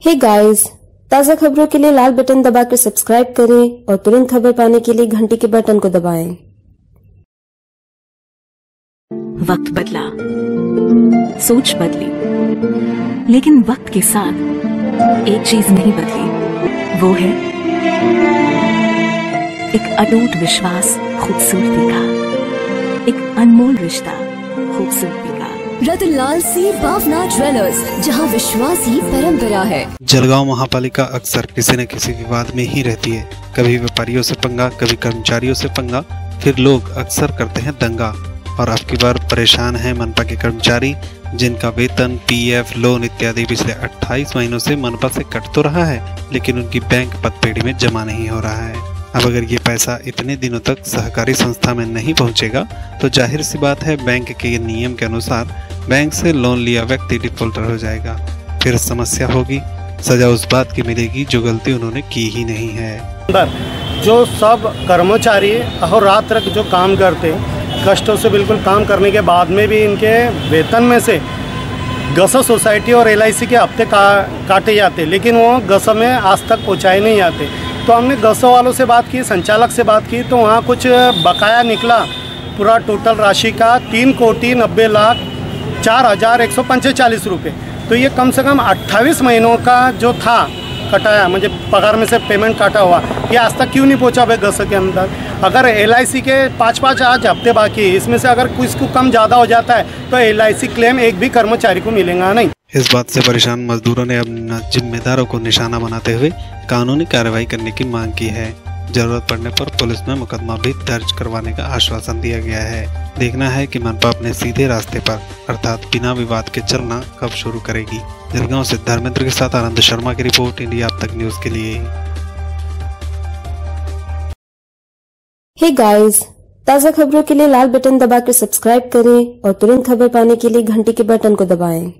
Hey guys ताज़ा खबरों के लिए लाल बटन दबाकर सब्सक्राइब करें और तुरंत खबर पाने के लिए घंटी के बटन को दबाएँ। वक्त बदला, सोच बदली, लेकिन वक्त के साथ एक चीज़ नहीं बदली, वो है एक अटूट विश्वास, खूबसूरती का, एक अनमोल रिश्ता, खूबसूरती का रतनलाल सी बावना ज्वेलर्स, जहाँ विश्वास ही परंपरा है। जलगांव महापालिका अक्सर किसी न किसी विवाद में ही रहती है। कभी व्यापारियों से पंगा, कभी कर्मचारियों से पंगा, फिर लोग अक्सर करते हैं दंगा। और अब की बार परेशान हैं मनपा के कर्मचारी, जिनका वेतन, पीएफ, लोन इत्यादि पिछले 28 महीनों से मनपा से कट तो रहा है, लेकिन उनकी बैंक पदपेड़ी में जमा नहीं हो रहा है। अब अगर ये पैसा इतने दिनों तक सहकारी संस्था में नहीं पहुंचेगा तो ज़ाहिर सी बात है, बैंक के नियम के अनुसार बैंक से लोन लिया व्यक्ति डिफॉल्टर हो जाएगा। फिर समस्या होगी। सजा उस बात की मिलेगी जो गलती उन्होंने की ही नहीं है। जो सब कर्मचारी और रात तक जो काम करते, कष्टों से बिल्कुल काम करने के बाद में भी इनके वेतन में से गसा सोसाइटी और एलआईसी के हफ़्ते का, काटे जाते, लेकिन वो गसा में आज तक पहुँचाए नहीं जाते। तो हमने गसा वालों से बात की, संचालक से बात की तो वहाँ कुछ बकाया निकला। पूरा टोटल राशि का तीन कोटि नब्बे लाख चार हज़ार एक सौ पंचेचालीस रुपये। तो ये कम से कम अट्ठाईस महीनों का जो था, कटाया, मुझे पगार में से पेमेंट काटा हुआ, ये आज तक क्यों नहीं पहुँचा भाई गस के अंदर? अगर एलआईसी के पाँच पाँच आज हफ़्ते बाकी इसमें से अगर कुछ को कम ज़्यादा हो जाता है तो एलआईसी क्लेम एक भी कर्मचारी को मिलेगा नहीं। इस बात से परेशान मजदूरों ने अब जिम्मेदारों को निशाना बनाते हुए कानूनी कार्रवाई करने की मांग की है। ज़रूरत पड़ने पर पुलिस में मुकदमा भी दर्ज करवाने का आश्वासन दिया गया है। देखना है कि मनपा अपने सीधे रास्ते पर, अर्थात बिना विवाद के चलना, कब शुरू करेगी। जलगांव से धर्मेंद्र के साथ आनंद शर्मा की रिपोर्ट, इंडिया अब तक न्यूज़ के लिए। हे गाइस ताज़ा खबरों के लिए लाल बटन दबाकर सब्सक्राइब करें और तुरंत खबर पाने के लिए घंटी के बटन को दबाएँ।